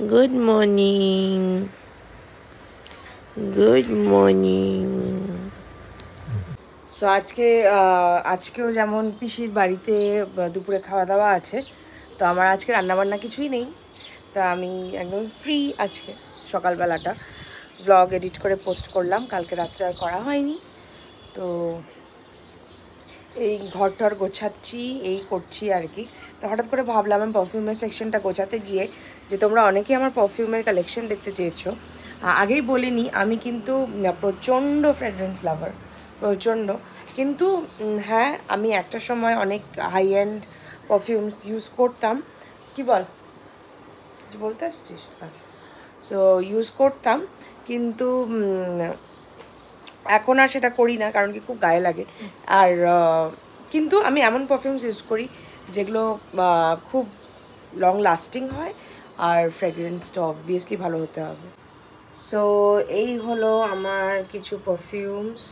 Good morning good morning so আজকে আজকেও যেমন পিসির বাড়িতে দুপুরে খাওয়া দাওয়া আছে, তো আমার আজকে রান্নাবান্না কিছুই নেই। তা আমি একদম ফ্রি আজকে, সকালবেলাটা। ব্লগ এডিট করে পোস্ট করলাম, কালকে রাত্রে আর করা হয়নি। তো এই ঘর টর গোছাচ্ছি, এই করছি আর কি। তো হঠাৎ করে ভাবলাম আমি পারফিউমের সেকশনটা গোছাতে গিয়ে যে তোমরা অনেকেই আমার পারফিউমের কালেকশন দেখতে চেয়েছো। আগেই বলিনি, আমি কিন্তু প্রচণ্ড ফ্রেগরেন্স লাভার প্রচণ্ড। কিন্তু হ্যাঁ আমি একটা সময় অনেক হাই এন্ড পারফিউমস ইউজ করতাম। কি বল? বলতে আসছিস? সো ইউজ করতাম, কিন্তু এখন আর সেটা করি না, কারণ কি খুব গায়ে লাগে। আর কিন্তু আমি এমন পারফিউমস ইউজ করি যেগুলো খুব লং লাস্টিং হয় আর ফ্রেগরেন্সটা অবভিয়াসলি ভালো হতে হবে। সো এই হলো আমার কিছু পারফিউমস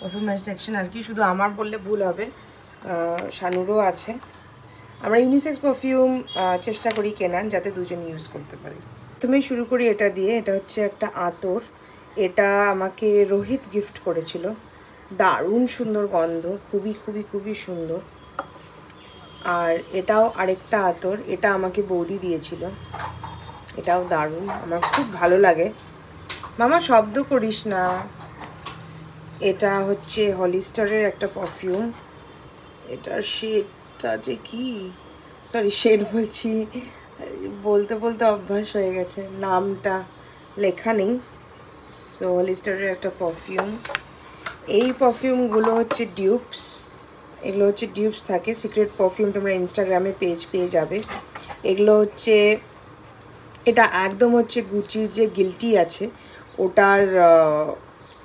পারফিউমের সেকশন আর কি। শুধু আমার বললে ভুল হবে শানুরও আছে। আমরা ইউনিসেক্স পারফিউম চেষ্টা করি কেনার, যাতে দুজন ইউজ করতে পারি। তুমি শুরু করি এটা দিয়ে, এটা হচ্ছে একটা আতর। এটা আমাকে রোহিত গিফট করেছিল। দারুণ সুন্দর গন্ধ, খুবই খুবই খুবই সুন্দর। আর এটাও আরেকটা আতর, এটা আমাকে বৌদি দিয়েছিল। এটাও দারুণ, আমার খুব ভালো লাগে। মামা, শব্দ করিস না। এটা হচ্ছে হলিস্টারের একটা পারফিউম এটার শেডটা যে কি? সরি শেড বলছি। বলতে বলতে অভ্যাস হয়ে গেছে, নামটা লেখা নেই। সো হলিস্টারের একটা পারফিউম এই পারফিউমগুলো হচ্ছে ডিউপস এগুলো হচ্ছে ডিউপস থাকে সিক্রেট পারফিউম তোমরা ইনস্টাগ্রামে পেজ পেয়ে যাবে। এগুলো হচ্ছে, এটা একদম হচ্ছে গুচির যে গিলটি আছে, ওটার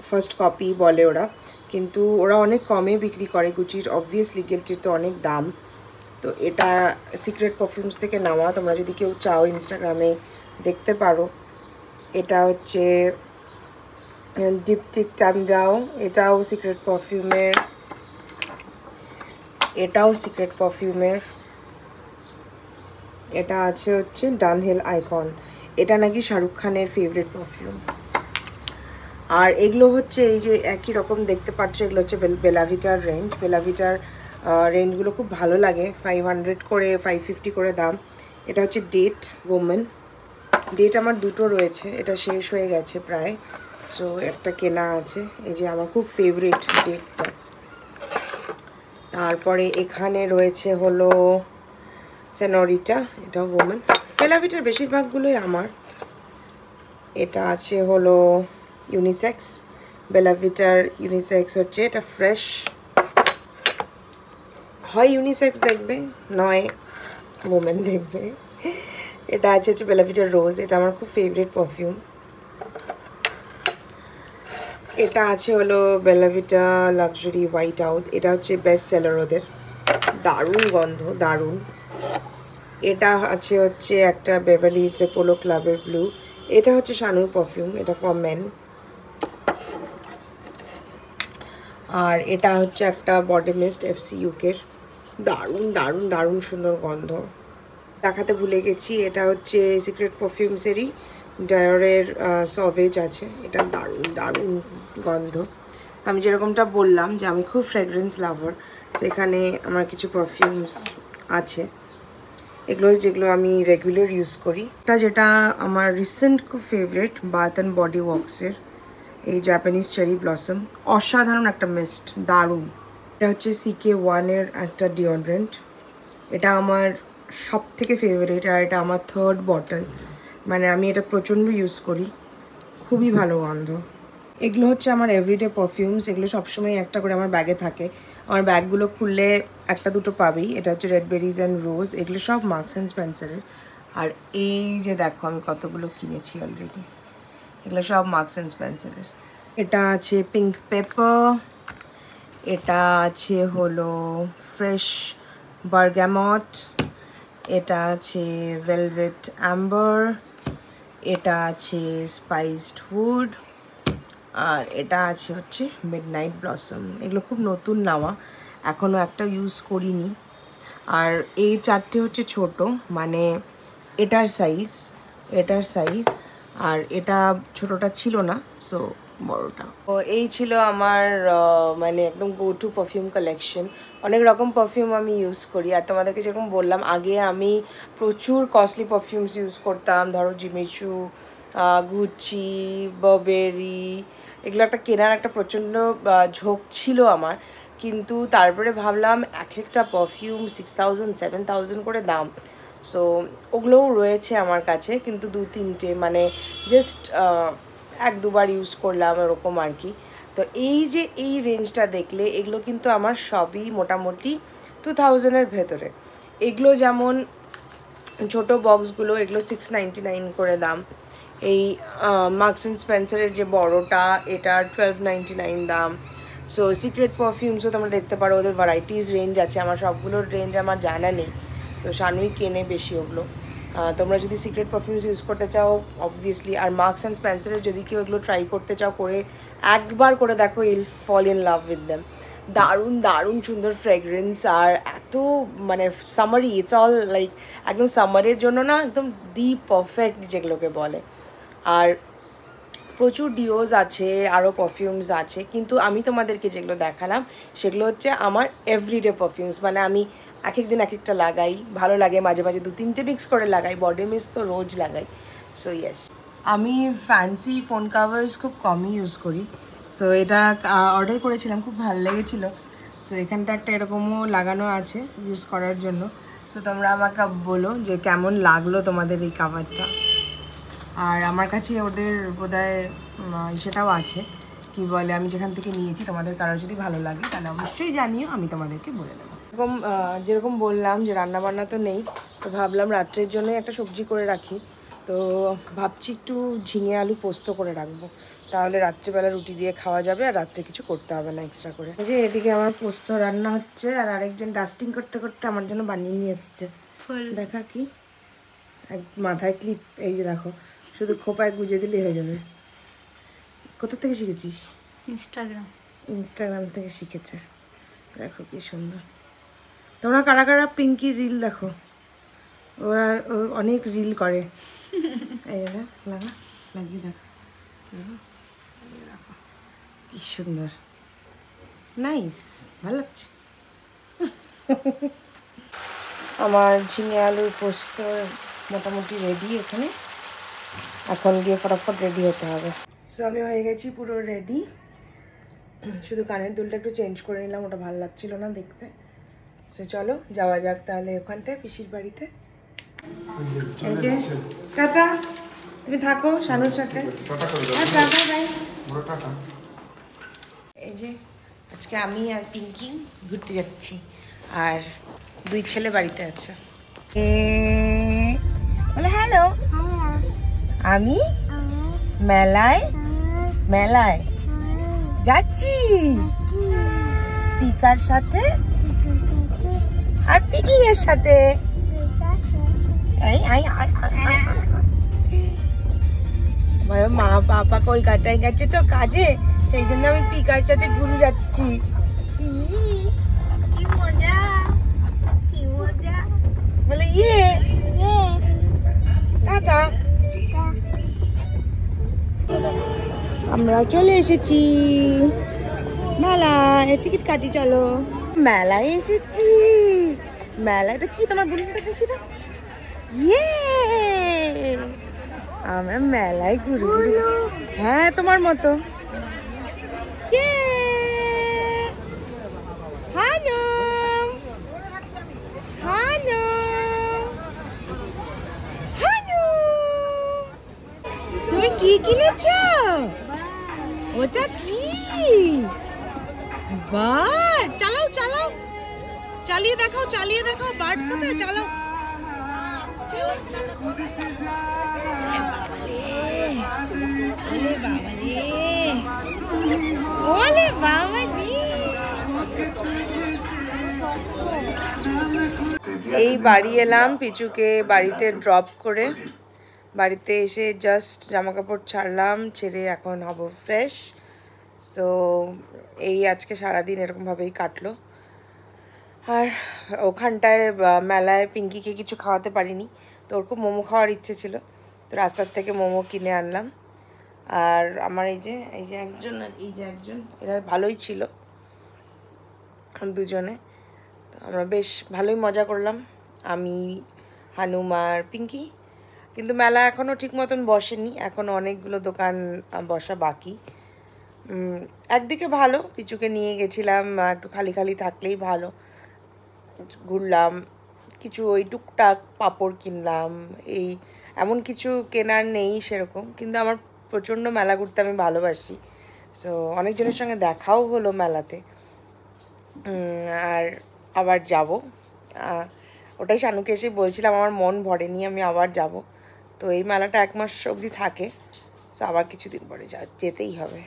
ফার্স্ট কপি বলে ওরা। কিন্তু ওরা অনেক কমে বিক্রি করে গুচির অবভিয়াসলি গিলটির তো অনেক দাম। তো এটা সিক্রেট পারফিউমস থেকে নেওয়া, তোমরা যদি কেউ চাও ইনস্টাগ্রামে দেখতে পারো। এটা হচ্ছে ডিপটিক টামডাও এটাও সিক্রেট পারফিউমের এটাও সিক্রেট পারফিউমের। এটা আছে হচ্ছে ডানহেল আইকন এটা নাকি শাহরুখ খানের ফেভারিট পারফিউম আর এগুলো হচ্ছে এই যে একই রকম দেখতে পাচ্ছ, এগুলো হচ্ছে বেল- বেলাভিটার রেঞ্জ বেলাভিটার রেঞ্জগুলো খুব ভালো লাগে। ফাইভ হান্ড্রেড করে ফাইভ ফিফটি করে দাম। এটা হচ্ছে ডেট ওমেন ডেট আমার দুটো রয়েছে, এটা শেষ হয়ে গেছে প্রায়। সো একটা কেনা আছে। এই যে আমার খুব ফেভারিট ডেটটা তারপরে এখানে রয়েছে হলো সেনরিটা, এটাও ওমেন বেলাভিটার বেশিরভাগগুলোই আমার। এটা আছে হলো ইউনিসেক্স বেলাভিটার ইউনিসেক্স হচ্ছে এটা ফ্রেশ হয় ইউনিসেক্স দেখবে, নয় ওমেন দেখবে। এটা আছে হচ্ছে বেলাভিটার রোজ এটা আমার খুব ফেভারিট পারফিউম এটা আছে হলো বেলাভিটা লাক্সারি হোয়াইট আউট এটা হচ্ছে বেস্ট সেলার ওদের। দারুণ গন্ধ, দারুণ। এটা আছে হচ্ছে একটা বেভালি হিলসে পোলো ক্লাবের ব্লু এটা হচ্ছে শানুর পারফিউম এটা ফর মেন আর এটা হচ্ছে একটা বডি মিস্ট এফসি ইউকের দারুণ দারুণ দারুণ সুন্দর গন্ধ। দেখাতে ভুলে গেছি, এটা হচ্ছে সিক্রেট পারফিউমসেরই ডায়রের সভেজ আছে। এটা দারুণ দারুণ গন্ধ। আমি যেরকমটা বললাম যে আমি খুব ফ্রেগরেন্স লাভার সেখানে আমার কিছু পারফিউমস আছে। এগুলো, যেগুলো আমি রেগুলার ইউজ করি। এটা যেটা আমার রিসেন্ট খুব ফেভারিট বাথ অ্যান্ড বডি ওয়ার্কসের এই জাপানিজ চেরি ব্লসম অসাধারণ একটা মিস্ট দারুণ। এটা হচ্ছে সিকে ওয়ানের একটা ডিওড্রেন্ট এটা আমার সব থেকে ফেভারিট আর এটা আমার থার্ড বটল মানে আমি এটা প্রচণ্ড ইউজ করি। খুবই ভালো গন্ধ। এগুলো হচ্ছে আমার এভরিডে পারফিউমস এগুলো সবসময় একটা করে আমার ব্যাগে থাকে। আমার ব্যাগগুলো খুললে একটা দুটো পাবেই, এটা হচ্ছে রেড বেরিজ অ্যান্ড রোজ এগুলো সব মার্কস অ্যান্ড স্পেন্সারের আর এই যে দেখো, আমি কতগুলো কিনেছি অলরেডি এগুলো সব মার্কস অ্যান্ড স্পেন্সারের এটা আছে পিঙ্ক পেপার এটা আছে হলো ফ্রেশ বার্গ্যামট এটা আছে ভেলভেট অ্যাম্বার এটা আছে স্পাইসড হুড আর এটা আছে হচ্ছে মিড নাইট ব্লসম এগুলো খুব নতুন নেওয়া এখনও একটা ইউজ করিনি। আর এই চারটে হচ্ছে ছোট মানে এটার সাইজ এটার সাইজ আর এটা ছোটটা ছিল না সো বড়টা। ও এই ছিল আমার মানে একদম গো টু পারফিউম কালেকশন অনেক রকম পারফিউম আমি ইউজ করি। আর তোমাদেরকে যেরকম বললাম, আগে আমি প্রচুর কস্টলি পারফিউমস ইউজ করতাম। ধরো জিমিচু গুচি ববেরি এগুলো একটা কেনার একটা প্রচণ্ড ঝোঁক ছিল আমার। কিন্তু তারপরে ভাবলাম, এক একটা perfume six thousand seven thousand করে দাম। সো ওগুলোও রয়েছে আমার কাছে, কিন্তু দু তিনটে মানে জাস্ট এক দুবার ইউজ করলাম এরকম আর কি। তো এই যে এই রেঞ্জটা দেখলে এগুলো কিন্তু আমার সবই মোটামুটি টু থাউজেন্ডের ভেতরে। এগুলো যেমন ছোট বক্সগুলো এগুলো সিক্স নাইন করে দাম। এই মার্কস অ্যান্ড স্পেন্সারের যে বড়টা, এটা টুয়েলভ নাইন দাম। সো সিক্রেট পারফিউমসও তোমরা দেখতে পারো, ওদের ভ্যারাইটিস রেঞ্জ আছে। আমার সবগুলোর রেঞ্জ আমার জানা নেই। সো শানুই কেনে বেশি ওগুলো। তোমরা যদি সিক্রেট পারফিউমস ইউজ করতে চাও অবভিয়াসলি আর মার্কস অ্যান্ড স্পেন্সারের যদি কেউ এগুলো ট্রাই করতে চাও, করে একবার করে দেখো I'll fall in love with them দারুণ দারুণ সুন্দর ফ্রেগরেন্স আর এত মানে সামারি ইটস অল লাইক একদম সামারের জন্য না, একদম দি পারফেক্ট যেগুলোকে বলে। আর প্রচুর ডিওজ আছে আরও পারফিউমস আছে, কিন্তু আমি তোমাদেরকে যেগুলো দেখালাম, সেগুলো হচ্ছে আমার এভরিডে পারফিউমস মানে আমি এক এক দিন এক একটা লাগাই, ভালো লাগে মাঝে মাঝে, দু তিনটে মিক্স করে লাগাই বডি মিক্স তো রোজ লাগাই। সো ইয়েস আমি ফ্যান্সি ফোন কাভার্স খুব কমই ইউজ করি। সো এটা অর্ডার করেছিলাম, খুব ভালো লেগেছিলো। সো এখানটা একটা এরকমও লাগানো আছে ইউজ করার জন্য। সো তোমরা আমাকে বলো যে কেমন লাগল তোমাদের এই কাভারটা আর আমার কাছে ওদের বোধহয় সেটাও আছে। কি বলে আমি যেখান থেকে নিয়েছি তোমাদের কারও যদি ভালো লাগে তাহলে অবশ্যই জানিও আমি তোমাদেরকে বলে দেবো। এরকম যেরকম বললাম যে রান্না বান্না তো নেই তো ভাবলাম রাত্রের জন্য একটা সবজি করে রাখি। তো ভাবছি একটু ঝিঙে আলু পোস্ত করে রাখব। তাহলে রাত্রেবেলা রুটি দিয়ে খাওয়া যাবে আর রাত্রে কিছু করতে হবে না এক্সট্রা করে। যে এদিকে আমার পোস্ত রান্না হচ্ছে আর আরেকজন ডাস্টিং করতে করতে আমার জন্য বানিয়ে নিয়ে এসছে। দেখা কি? এক মাথায় ক্লিপ এই যে দেখো শুধু খোপায় গুজে দিলেই হয়ে যাবে। কোথা থেকে শিখেছিস? ইনস্টাগ্রাম ইনস্টাগ্রাম থেকে শিখেছে। দেখো কি সুন্দর। তোমরা কারা কারা পিঙ্কি রিল দেখো? ওরা অনেক রিল করে। এই যে লাগা লাগিয়ে দেখো। কি সুন্দর। নাইস ভালো লাগছে। আমার ঝিঙে আলুর পোস্ত মোটামুটি রেডি এখানে। এখন গিয়ে ফটাফট রেডি হতে হবে। সো আমি হয়ে গেছি পুরো রেডি শুধু কানের দুলটা একটু চেঞ্জ করে নিলাম ওটা ভালো লাগছিল না দেখতে। সো চলো যাওয়া যাক তাহলে ওখানটায় পিসির বাড়িতে। এই যে টাটা। তুমি থাকো শানুর সাথে। হ্যাঁ, এই যে আজকে আমি আর পিঙ্কি ঘুরতে যাচ্ছি আর দুই ছেলে বাড়িতে আছে। বলে হ্যালো আমি মেলায় মেলায়। যাচ্ছি। পিকার সাথে আর পিকি এর সাথে মা বাবা কলকাতায় গেছে তো কাজে সেই জন্য আমি পিকার সাথে ঘুরে যাচ্ছি। বলে ইয়ে। টাটা। আমরা চলে এসেছি। মেলায় টিকিট কাটি চলো। মেলায় এসেছি। মেলাটা কি তোমার বুলিংটা দেখি তো ইয়ে আমরা মেলায় ঘুরে হ্যাঁ তোমার মতো। হ্যালো হ্যালো হ্যালো তুমি কি কিনেছ? ওটা কি? বার্ড চালাও চালাও। চালিয়ে দেখাও চালিয়ে দেখাও। বার্ড কোথায়? চালাও। এই বাড়ি এলাম পিচুকে বাড়িতে ড্রপ করে। বাড়িতে এসে জাস্ট জামা কাপড় ছাড়লাম, ছেড়ে এখন হব ফ্রেশ সো এই আজকে সারাদিন এরকমভাবেই কাটলো। আর ওখানটায় মেলায় পিঙ্কিকে কিছু খাওয়াতে পারিনি। তো ওর খুব মোমো খাওয়ার ইচ্ছে ছিল। তো রাস্তার থেকে মোমো কিনে আনলাম। আর আমার এই যে এই যে একজন আর এই যে একজন, এরা ভালোই ছিল। দুজনে। তো আমরা বেশ ভালোই মজা করলাম। আমি, হানুম আর পিঙ্কি। কিন্তু মেলা এখনও ঠিক মতন বসেনি। এখনও অনেকগুলো দোকান বসা বাকি। একদিকে ভালো, পিচুকে নিয়ে গেছিলাম একটু খালি খালি থাকলেই ভালো। ঘুরলাম, কিছু ওই টুকটাক পাপড় কিনলাম, এই এমন কিছু কেনার নেই সেরকম, কিন্তু আমার প্রচণ্ড মেলা ঘুরতে আমি ভালোবাসি। সো অনেকজনের সঙ্গে দেখাও হলো মেলাতে। আর আবার যাব। ওটাই শানুকে এসে বলছিলাম, আমার মন ভরেনি, আমি আবার যাব। তো এই মেলাটা এক মাস অবধি থাকে তো আবার কিছুদিন পরে যা যেতেই হবে।